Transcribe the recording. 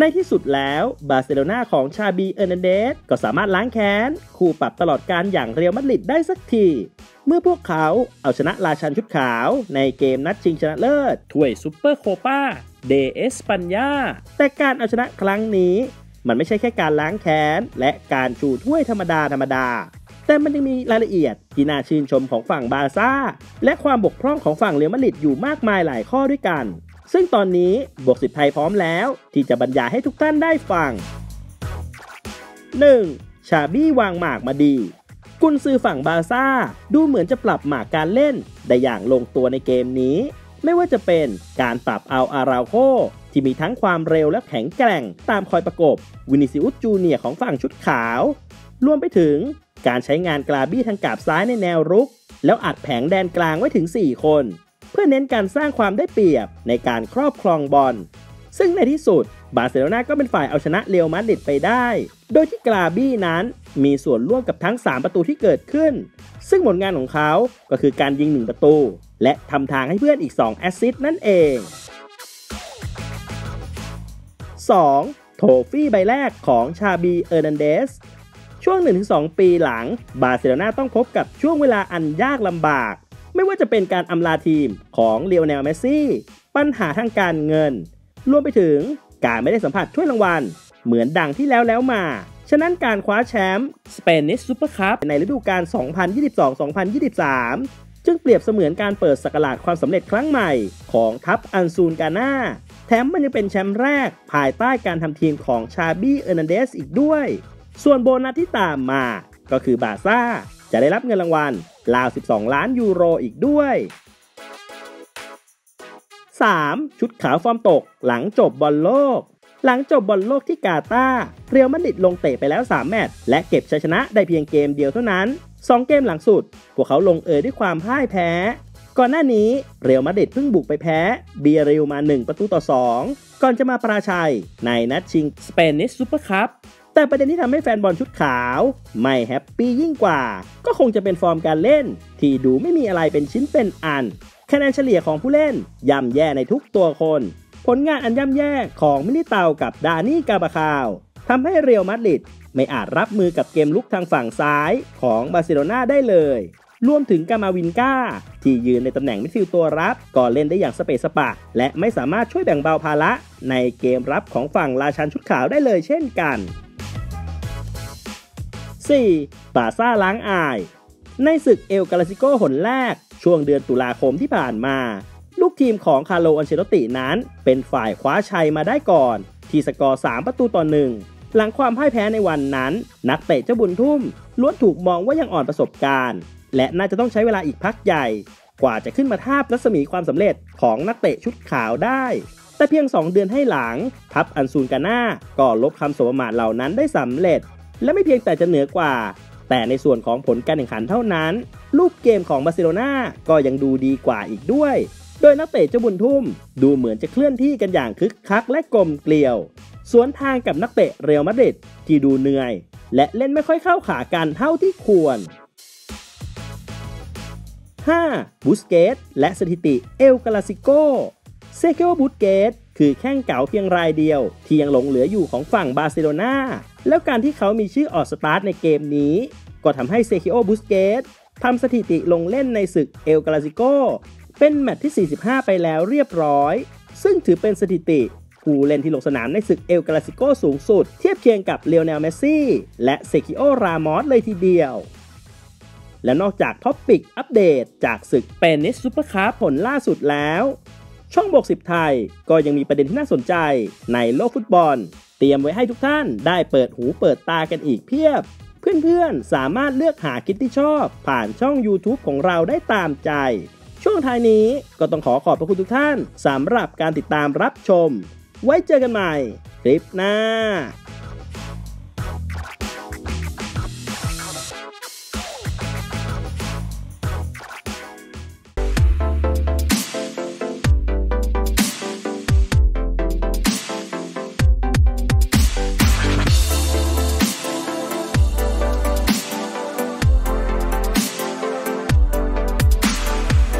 ในที่สุดแล้วบาร์เซโลนาของชาบีเอร์นันเดสก็สามารถล้างแค้น คู่ปรับตลอดกาลอย่างเรอัลมาดริดได้สักที เมื่อพวกเขาเอาชนะราชันชุดขาวในเกมนัดชิงชนะเลิศถ้วยซูเปอร์โคปาเดเอสปัญญาแต่การเอาชนะครั้งนี้ มันไม่ใช่แค่การล้างแค้น และการชูถ้วยธรรมดาธรรมดา แต่มันยังมีรายละเอียดที่น่าชื่นชมของฝั่งบาร์ซ่า และความบกพร่องของฝั่งเรอัลมาดริดอยู่มากมายหลายข้อด้วยกัน ซึ่งตอนนี้บวกสิทธิ์ไทยพร้อมแล้ว ที่จะบรรยายให้ทุกท่านได้ฟัง 1. ชาบี้วางหมากมาดี กุนซือฝั่งบาซ่า ดูเหมือนจะปรับหมากการเล่น ได้อย่างลงตัวในเกมนี้ ไม่ว่าจะเป็นการปรับเอาอาราโคที่มีทั้งความเร็วและแข็งแกร่ง ตามคอยประกบวินิซิอุสจูเนียของฝั่งชุดขาว รวมไปถึงการใช้งานกลาบี้ทางกาบซ้ายในแนวรุก แล้วอัดแผงแดนกลางไว้ถึง 4 คน เพื่อเน้นการสร้างความได้เปรียบในการครอบครองบอล ซึ่งในที่สุดบาร์เซโลนาก็เป็นฝ่ายเอาชนะเรอัลมาดริดไปได้ โดยที่กาบี้นั้นมีส่วนร่วมกับทั้ง 3 ประตูที่เกิดขึ้น ซึ่งผลงานของเขาก็คือการยิง 1 ประตู และทำทางให้เพื่อนอีก 2 แอสซิสต์นั่นเอง 2. trophy ใบแรกของชาบีเอร์นันเดส ช่วง 1-2 ปีหลัง บาร์เซโลนาต้องพบกับช่วงเวลาอันยากลำบาก ไม่ว่าจะเป็นการอำลาทีมของเลียวเนลเมสซี่ ปัญหาทางการเงิน รวมไปถึงการไม่ได้สัมผัสถ้วยรางวัล เหมือนดังที่แล้วแล้วมา ฉะนั้นการคว้าแชมป์สเปนิชซูเปอร์คัพในฤดูกาล 2022-2023 จึงเปรียบเสมือนการเปิดศักราชความสำเร็จครั้งใหม่ของทัพอาซูลกรานาแถมมันยังเป็นแชมป์แรกภายใต้การทำทีมของชาบี้เอร์นันเดสอีกด้วย ส่วนโบนัสที่ตามมาก็คือบาร์ซ่า จะได้รับเงินรางวัลราว 12 ล้านยูโรอีกด้วย 3. ชุดขาวฟอร์มตกหลังจบบอลโลก หลังจบบอลโลกที่กาตาร์เรอัลมาดริดลงเตะไปแล้ว 3 แมตช์และเก็บชัยชนะได้เพียงเกมเดียวเท่านั้น 2 เกมหลังสุด พวกเขาลงเอยด้วยความพ่ายแพ้ ก่อนหน้านี้เรอัลมาดริดเพิ่งบุกไปแพ้บียาร์เรอัลมา 1 ประตูต่อ 2 ก่อนจะมาปราชัยในนัดชิงสเปนิชซูเปอร์คัพ แต่ประเด็นที่ทำให้แฟนบอลชุดขาว ไม่ happy ยิ่งกว่า ก็คงจะเป็นฟอร์มการเล่น ที่ดูไม่มีอะไรเป็นชิ้นเป็นอัน คะแนนเฉลี่ยของผู้เล่นย่ำแย่ในทุกตัวคน ผลงานอันย่ำแย่ของมิลิเตากับดานี่การ์บาฆาลทำให้เรอัลมาดริดไม่อาจรับมือกับเกมรุกทางฝั่งซ้ายของบาร์เซโลนาได้เลย รวมถึงกามาวินกาที่ยืนในตำแหน่งมิดฟิลด์ตัวรับ ก็เล่นได้อย่างสะเปะสะปะ และไม่สามารถช่วยแบ่งเบาภาระในเกมรับของฝั่งราชันชุดขาวได้เลยเช่นกัน 4. บาร์ซ่าล้างอาย ในศึกเอลกลาซิโกหนแรก ช่วงเดือนตุลาคมที่ผ่านมา ลูกทีมของคาร์โลอันเชล็อตตินั้น เป็นฝ่ายคว้าชัยมาได้ก่อน ที่สกอร์ 3 ประตูต่อหนึ่งหลังความพ่ายแพ้ในวันนั้น นักเตะเจ้าบุญทุ่มล้วนถูกมองว่ายังอ่อนประสบการณ์ และน่าจะต้องใช้เวลาอีกพักใหญ่ กว่าจะขึ้นมาทาบรัศมีความสำเร็จของนักเตะชุดขาวได้ แต่เพียง 2 เดือนให้หลัง ทัพอันซูนกาน่าก็ลบคำสมมาทเหล่านั้นได้สำเร็จ และไม่เพียงแต่จะเหนือกว่า แต่ในส่วนของผลการแข่งขันเท่านั้น รูปเกมของบาร์เซโลนาก็ยังดูดีกว่าอีกด้วย โดยนักเตะเจ้าบุญทุ่ม ดูเหมือนจะเคลื่อนที่กันอย่างคึกคักและกลมเกลียว สวนทางกับนักเตะเรอัลมาดริดที่ดูเหนื่อย และเล่นไม่ค่อยเข้าขากันเท่าที่ควร 5. บูสเกตและสถิติเอลกลาซิโกเซคิโอบูสเกต คือแข้งเก่าเพียงรายเดียว ที่ยังหลงเหลืออยู่ของฝั่งบาร์เซโลนาแล้วการที่เขามีชื่อออกสตาร์ทในเกมนี้ ก็ทำให้เซคิโอบูสเกตทำสถิติลงเล่นในศึกเอลกลาซิโกเป็นแมตช์ที่ 45 ไปแล้วเรียบร้อย ซึ่งถือเป็นสถิติผู้เล่นที่ลงสนามในศึกเอลกลาซิโกสูงสุด เทียบเคียงกับเลโอเนลเมสซี่ และเซคิโอรามอสเลยทีเดียว และนอกจาก topic update จากศึกสเปนิชซูเปอร์คัพผลล่าสุดแล้ว ช่องบกสิบไทย ก็ยังมีประเด็นที่น่าสนใจในโลกฟุตบอล เตรียมไว้ให้ทุกท่านได้เปิดหูเปิดตากันอีกเพียบ เพื่อนๆ สามารถเลือกหาคลิปที่ชอบ ผ่านช่อง YouTube ของเราได้ตามใจ ช่วงท้ายนี้ก็ต้องขอขอบพระคุณทุกท่านสำหรับการติดตามรับชม ไว้เจอกันใหม่ คลิปหน้า